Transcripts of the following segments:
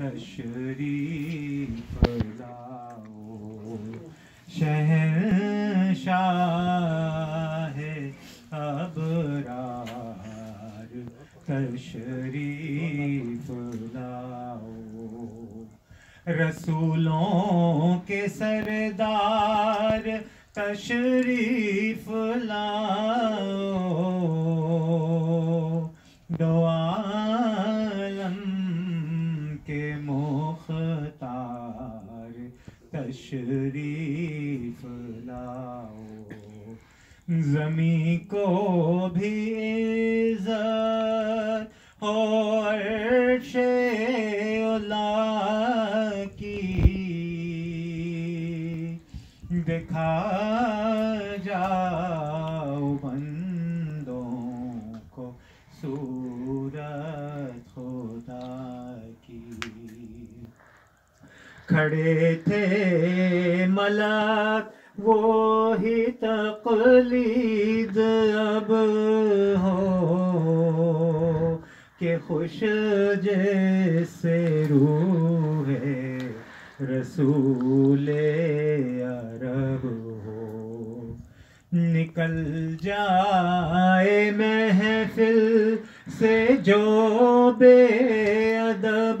तशरीफ़ लाओ शहनशाह अबरार। तशरीफ़ लाओ। रसूलों के सरदार तशरीफ़ लाओ। दो तशरीफ़ लाओ। जमी को भी इज़्ज़त अर्शे उला की। दिखा जाओ बंदों को सूरत खुदा की खड़े थे मलक, वो ही तकलीद अब हो, के खुश जैसे रूह है रसूल अरब हो। निकल जाए महफिल से जो बेअदब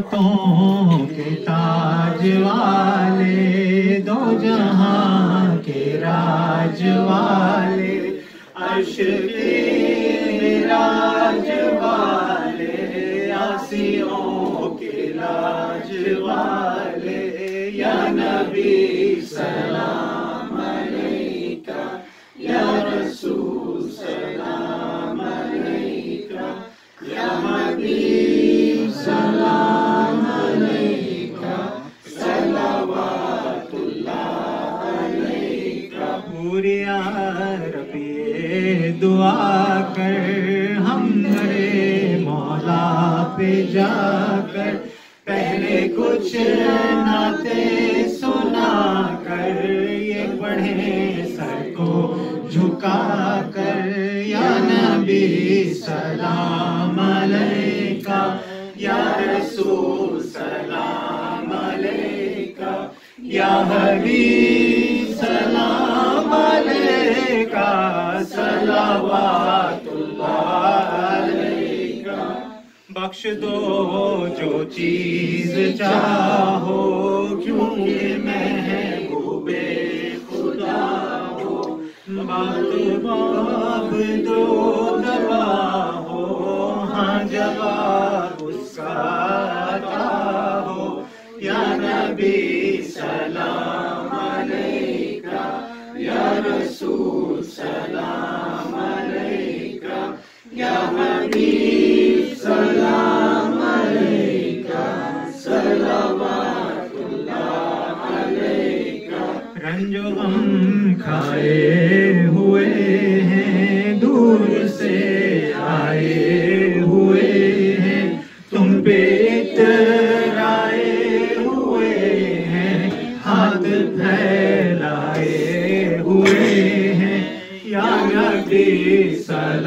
रहमतों के ताज वाले, दो जहाँ के राज वाले अर्श के राज वाले, आसियों के राज वाले, या नबी दुआ कर हम मरे मौला पे जाकर। पहले कुछ नाते सुना कर, ये बढ़े सर को झुका कर। या नबी सलाम अलैका, या रसूल सलाम अलैका, या हबीब बख्श दो जो चीज़ चाहो, क्योंकि महबूबे खुदा हो। बात बाब दो दवा हो हाँ जवाब उसका हो। या नबी सलाम अलैका, या रसूल सलाम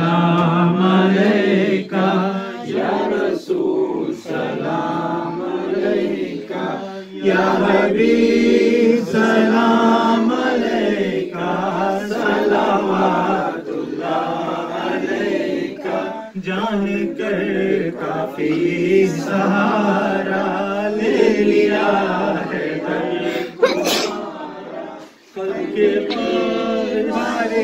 सलाम अलैका या रसूल सलाम अलैका या हबीब सलाम अलैका सलावतुल्लाह अलैका जान कर काफ़ी सहारा ले लिया है। कल के पार हमारे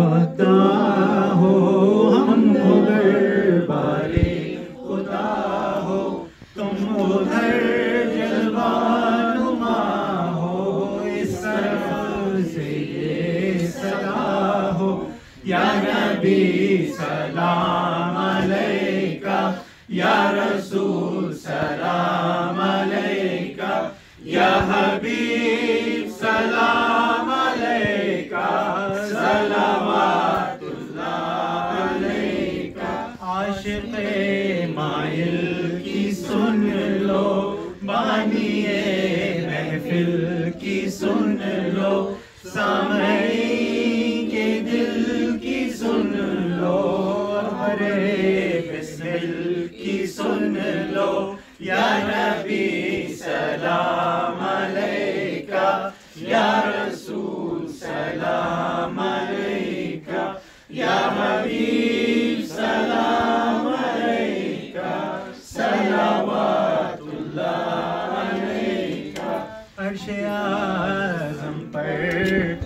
अलैका या रसूल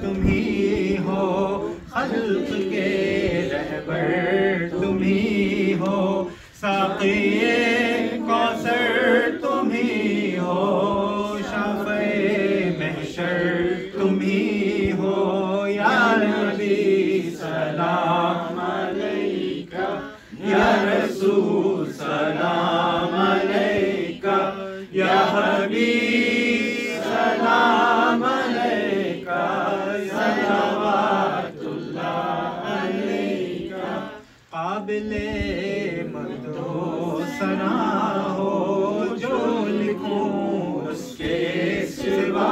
तुम ही हो खल्क के रहबर तुम ही हो साक़िए सना हो, जो लिखूं उसके सिवा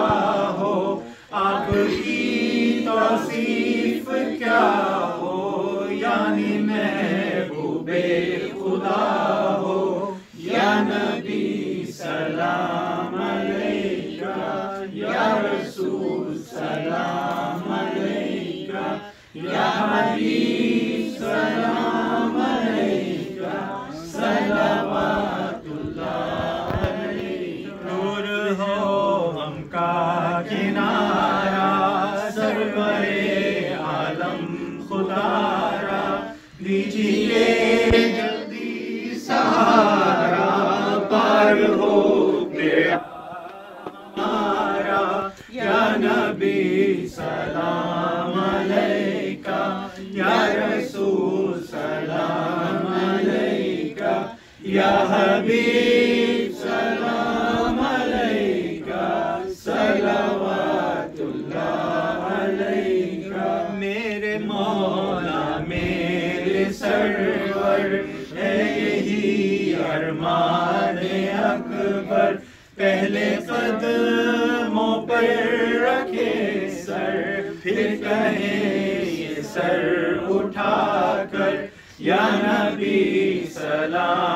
हो। आपकी तौसीफ क्या हो? यानी महबूबे खुदा हो। या नबी सलाम अलैका, या रसूल सलाम अलैका, या हबीब सलाम सरवर है यही अरमान अकबर। पहले कदमों पर रखे सर, फिर कहे, ये सर उठाकर या नबी सलाम